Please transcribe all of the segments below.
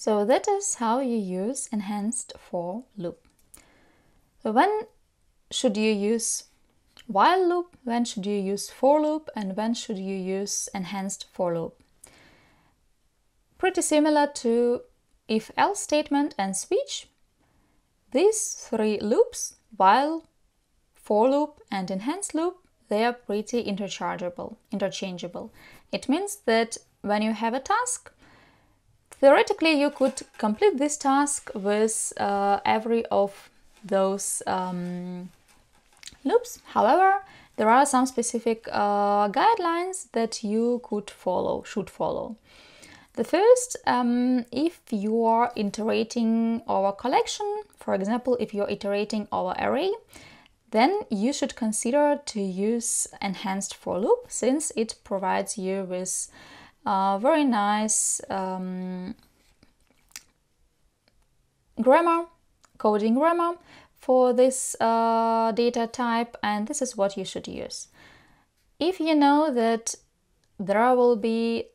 So that is how you use enhanced for loop. When should you use while loop, when should you use for loop, and when should you use enhanced for loop? Pretty similar to if else statement and switch. These three loops, while, for loop, and enhanced loop, they are pretty interchangeable. Interchangeable. It means that when you have a task, theoretically you could complete this task with uh, every of those um, loops. However, there are some specific uh, guidelines that you could follow, should follow. The first, um, if you are iterating our collection, for example, if you're iterating our array, then you should consider to use enhanced for loop since it provides you with a very nice um, grammar, coding grammar for this uh, data type and this is what you should use. If you know that there will be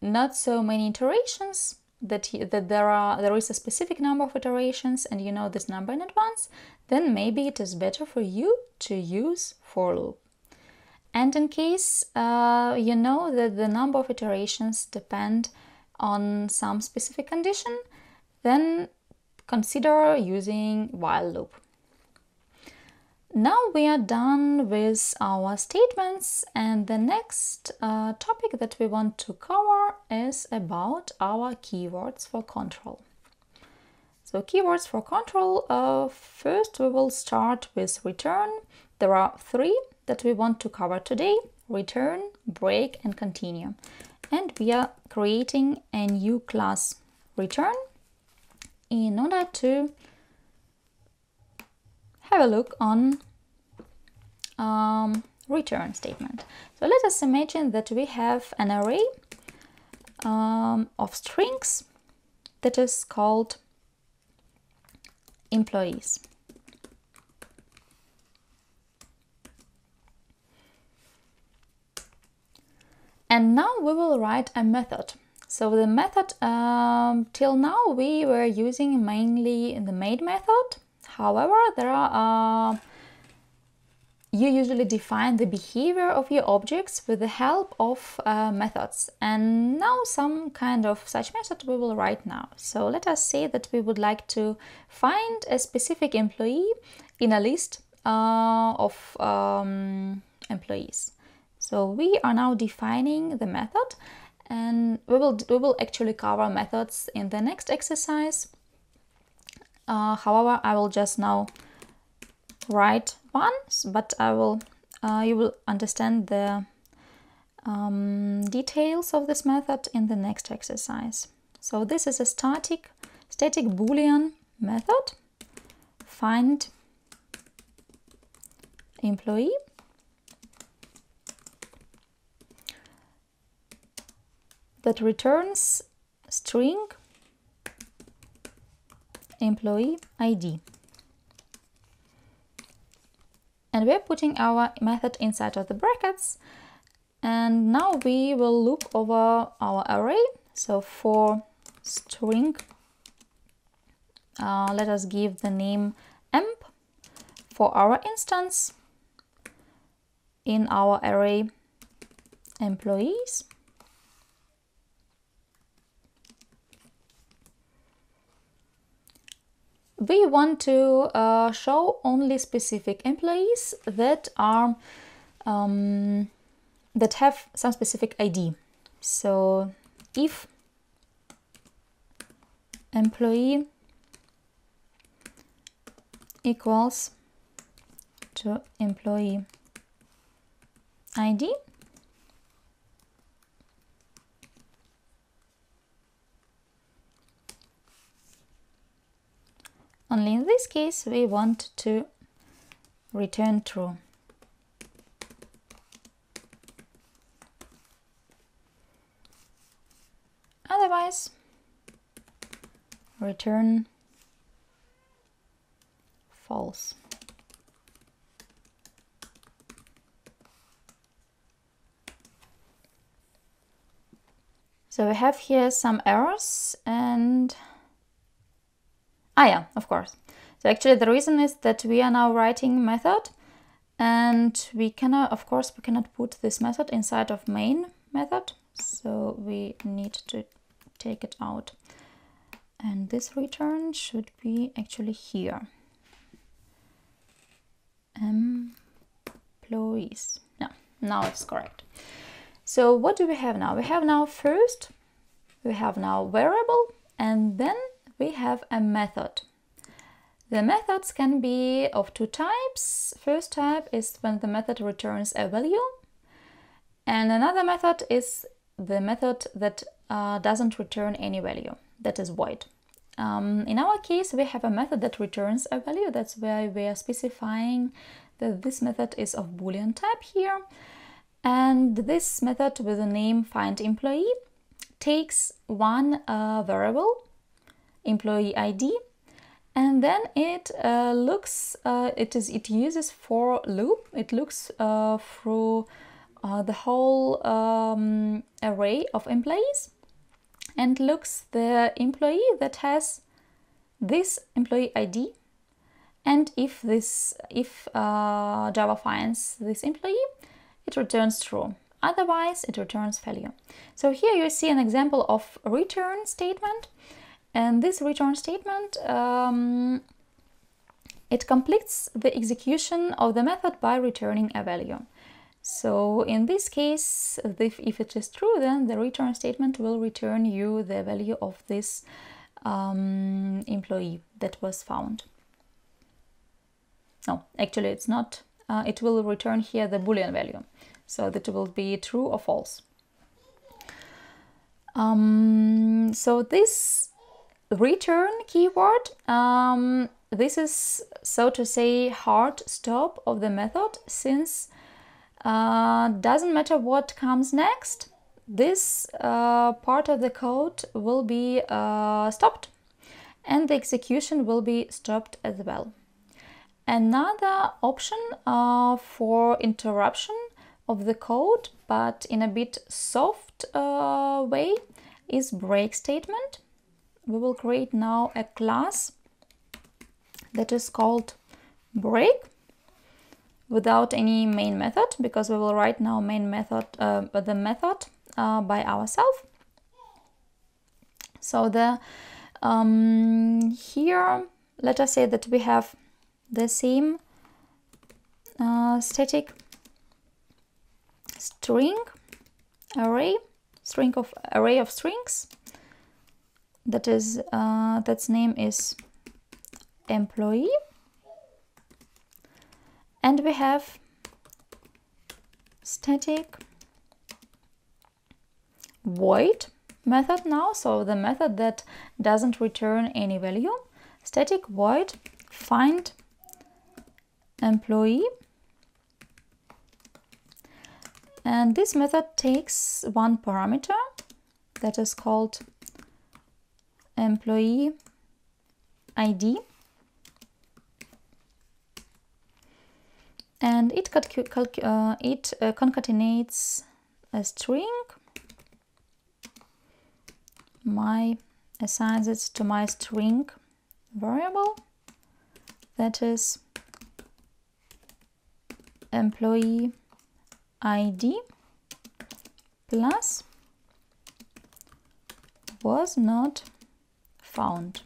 not so many iterations, that, that there are there is a specific number of iterations and you know this number in advance, then maybe it is better for you to use for loop. And in case uh, you know that the number of iterations depend on some specific condition, then consider using while loop. Now we are done with our statements and the next uh, topic that we want to cover is about our keywords for control. So keywords for control, uh, first we will start with return. There are three that we want to cover today, return, break and continue. And we are creating a new class return in order to have a look on um, return statement. So let us imagine that we have an array um, of strings that is called employees. And now we will write a method so the method, um, till now we were using mainly the main method. However, there are, uh, you usually define the behavior of your objects with the help of uh, methods. And now some kind of such method we will write now. So let us say that we would like to find a specific employee in a list uh, of um, employees. So we are now defining the method and we will we will actually cover methods in the next exercise. Uh, however I will just now write once but I will uh, you will understand the um, details of this method in the next exercise. So this is a static static boolean method. Find employee that returns string employee ID. And we're putting our method inside of the brackets. And now we will loop over our array. So for string, uh, let us give the name emp for our instance in our array employees. We want to uh, show only specific employees that are um, that have some specific ID. So if employee equals to employee ID Only in this case we want to return true. Otherwise, return false. So we have here some errors and ah yeah, of course. So actually the reason is that we are now writing method and we cannot, of course, we cannot put this method inside of main method. So we need to take it out. And this return should be actually here. Employees. No, now it's correct. So what do we have now? We have now first, we have now variable, and then we have a method. The methods can be of two types. First type is when the method returns a value, and another method is the method that uh, doesn't return any value, that is void. Um, in our case, we have a method that returns a value. That's why we are specifying that this method is of boolean type here. And this method with the name find employee takes one uh, variable, employee ID, and then it uh, looks, uh, it is it uses for loop. It looks uh, through uh, the whole um, array of employees and looks the employee that has this employee ID and if this if uh, Java finds this employee it returns true. Otherwise, it returns failure. So here you see an example of return statement. And this return statement, um, it completes the execution of the method by returning a value. So in this case, if, if it is true, then the return statement will return you the value of this um, employee that was found. No, actually it's not. Uh, it will return here the boolean value so that will be true or false. Um, so this return keyword, um, this is so to say hard stop of the method since uh, doesn't matter what comes next, this uh, part of the code will be uh, stopped and the execution will be stopped as well. Another option uh, for interruption of the code, but in a bit soft uh, way, is break statement. We will create now a class that is called break without any main method because we will write now main method uh, the method uh, by ourselves. So the um, here let us say that we have the same uh, static string array string of array of strings that is uh, that's name is employee. And we have static void method now. So the method that doesn't return any value static void find employee. And this method takes one parameter that is called employee ID and it, uh, it uh, concatenates a string. My assigns it to my string variable. That is employee id plus was not found.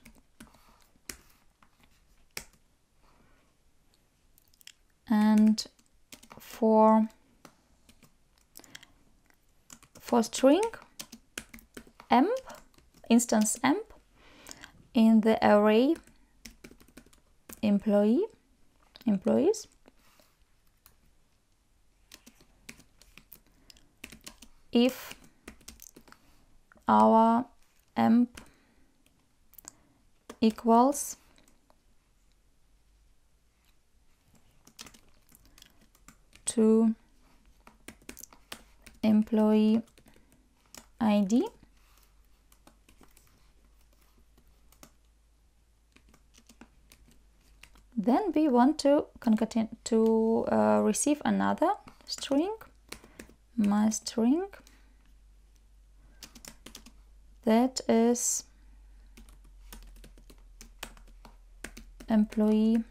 And for for string emp instance emp in the array employee employees if our emp equals to employee ID then we want to concatenate to uh, receive another string my string that is employee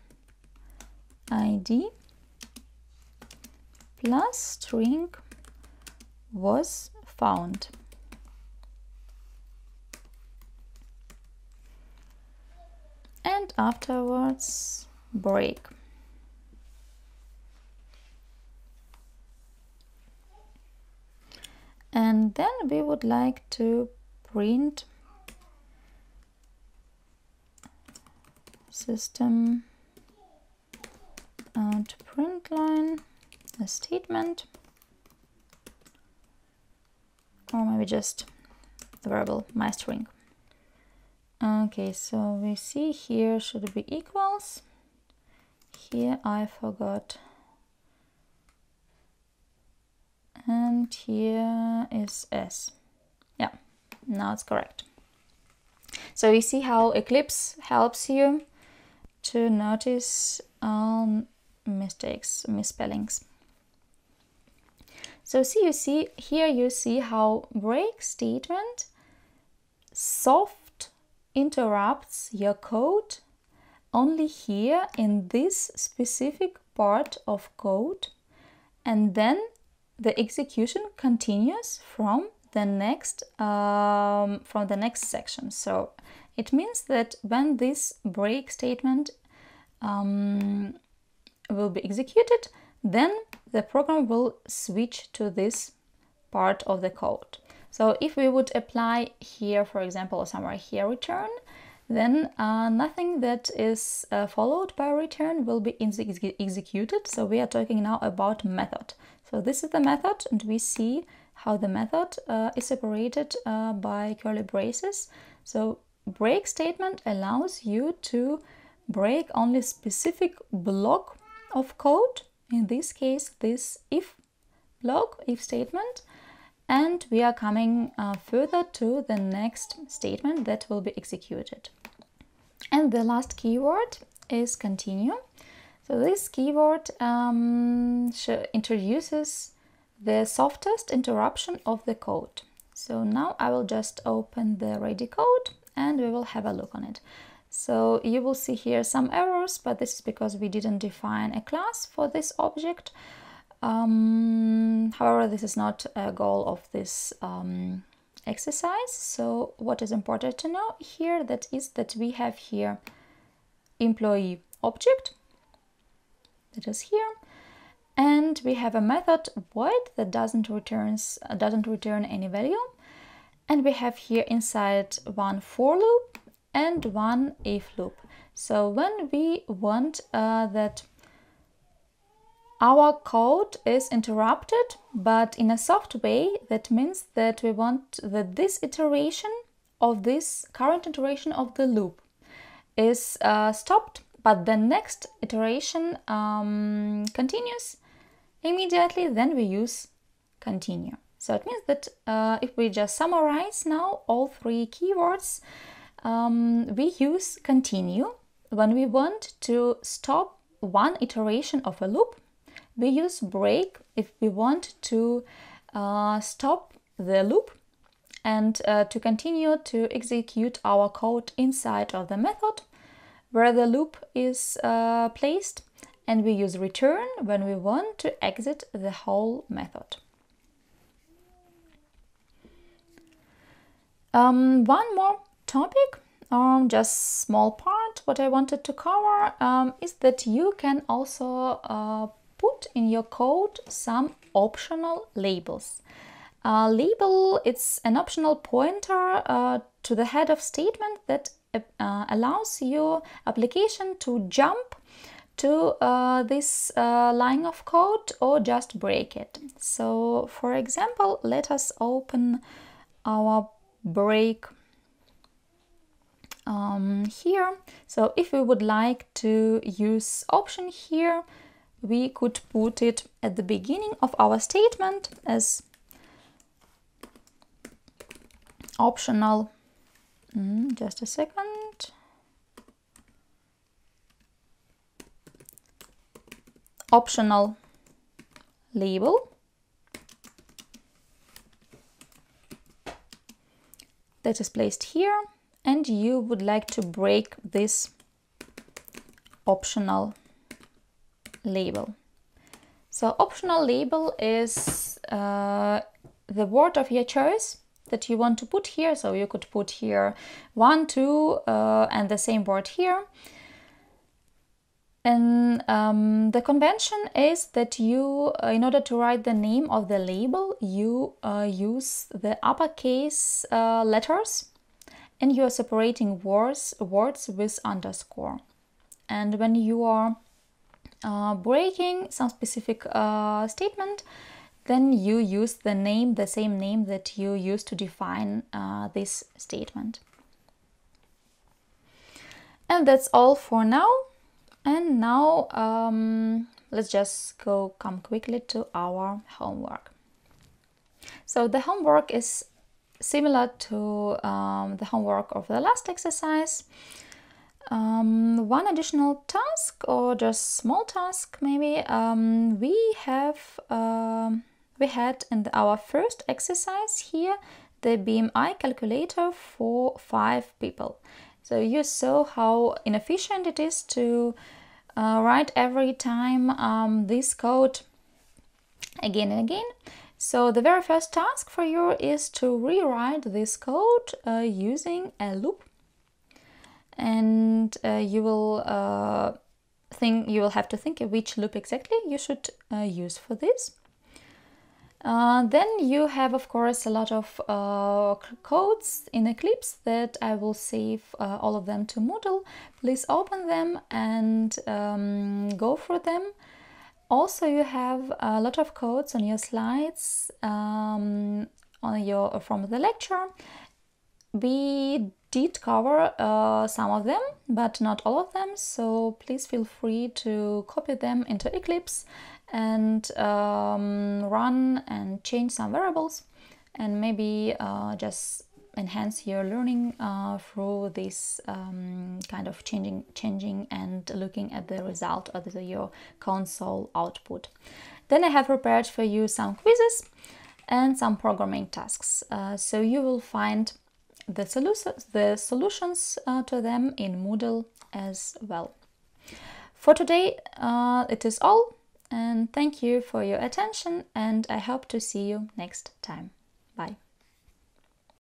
ID plus string was found. And afterwards break. And then we would like to print system uh, out print line a statement or maybe just the variable my string. Okay so we see here should be equals? Here I forgot. And here is s. Yeah now it's correct. So you see how Eclipse helps you to notice um, mistakes, misspellings. So see, you see here you see how break statement soft interrupts your code. Only here in this specific part of code. And then the execution continues from the next um, from the next section. So it means that when this break statement um, will be executed, then the program will switch to this part of the code. So if we would apply here, for example, somewhere here return, then uh, nothing that is uh, followed by return will be ex executed. So we are talking now about method. So this is the method and we see how the method uh, is separated uh, by curly braces. So break statement allows you to break only specific block of code, in this case this if block, if statement, and we are coming uh, further to the next statement that will be executed. And the last keyword is continue. So this keyword um, introduces the softest interruption of the code. So now I will just open the ready code and we will have a look on it. So you will see here some errors, but this is because we didn't define a class for this object. Um, however, this is not a goal of this um, exercise. So what is important to know here that is that we have here employee object that is here and we have a method void that doesn't returns doesn't return any value and we have here inside one for loop and one if loop. So when we want uh, that our code is interrupted, but in a soft way, that means that we want that this iteration of this current iteration of the loop is uh, stopped, but the next iteration um, continues immediately, then we use continue. So it means that uh, if we just summarize now all three keywords, um, we use continue when we want to stop one iteration of a loop. We use break if we want to uh, stop the loop and uh, to continue to execute our code inside of the method where the loop is uh, placed and we use return when we want to exit the whole method. Um, one more topic, um, just small part, what I wanted to cover um, is that you can also uh, put in your code some optional labels. Label, it's an optional pointer uh, to the head of statement that uh, allows your application to jump to uh, this uh, line of code or just break it. So for example, let us open our break um, here. So if we would like to use option here, we could put it at the beginning of our statement as optional. Mm, just a second. Optional label that is placed here and you would like to break this optional label. So optional label is uh, the word of your choice that you want to put here. So you could put here one, two, uh, and the same word here. And um, the convention is that you, uh, in order to write the name of the label, you uh, use the uppercase uh, letters and you are separating words, words with underscore. And when you are uh, breaking some specific uh, statement, then you use the name, the same name that you use to define this statement. And that's all for now. And now um, let's just go come quickly to our homework. So the homework is similar to um, the homework of the last exercise. Um, one additional task or just small task maybe um, we have um, we had in our first exercise here the BMI calculator for five people. So you saw how inefficient it is to uh, write every time um, this code again and again. So the very first task for you is to rewrite this code uh, using a loop and uh, you will uh, think you will have to think which loop exactly you should uh, use for this. Uh, then you have, of course, a lot of uh, codes in Eclipse that I will save uh, all of them to Moodle. Please open them and um, go through them. Also, you have a lot of codes on your slides um, on your from the lecture. We did cover uh, some of them, but not all of them. So please feel free to copy them into Eclipse and um, run and change some variables and maybe uh, just enhance your learning uh, through this um, kind of changing changing and looking at the result of the, your console output. Then i have prepared for you some quizzes and some programming tasks uh, so you will find the, solutions the solutions uh, to them in moodle as well. For today uh, it is all and thank you for your attention and I hope to see you next time.